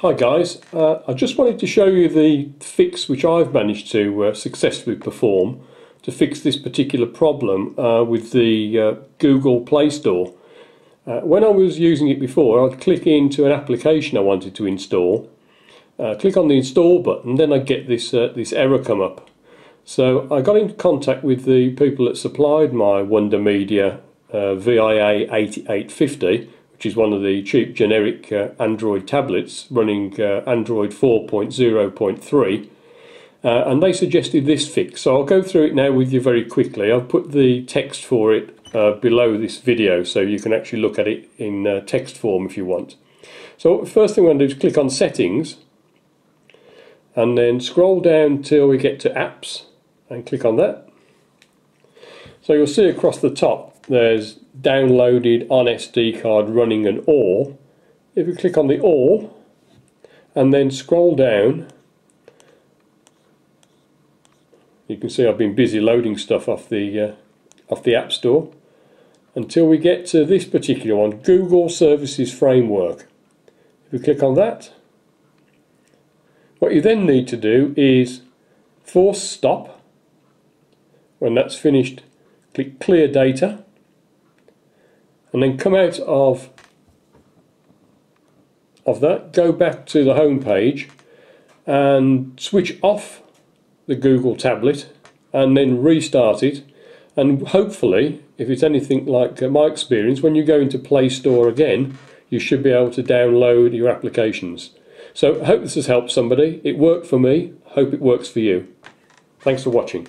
Hi guys, uh, I just wanted to show you the fix which I've managed to uh, successfully perform to fix this particular problem uh, with the uh, Google Play Store. Uh, when I was using it before I'd click into an application I wanted to install, uh, click on the install button then I'd get this, this error come up. So I got into contact with the people that supplied my Wondermedia VIA 8850 which is one of the cheap generic uh, Android tablets running uh, Android 4.0.3 uh, and they suggested this fix. So I'll go through it now with you very quickly. I've put the text for it uh, below this video so you can actually look at it in uh, text form if you want. So first thing we're going to do is click on settings and then scroll down till we get to apps and click on that so you'll see across the top there's downloaded on SD card running an all. If you click on the all and then scroll down, you can see I've been busy loading stuff off the uh, off the App Store until we get to this particular one, Google Services Framework. If you click on that, what you then need to do is force stop. When that's finished, click Clear Data and then come out of of that, go back to the home page and switch off the Google tablet and then restart it and hopefully if it's anything like uh, my experience when you go into Play Store again you should be able to download your applications. So I hope this has helped somebody. It worked for me. Hope it works for you. Thanks for watching.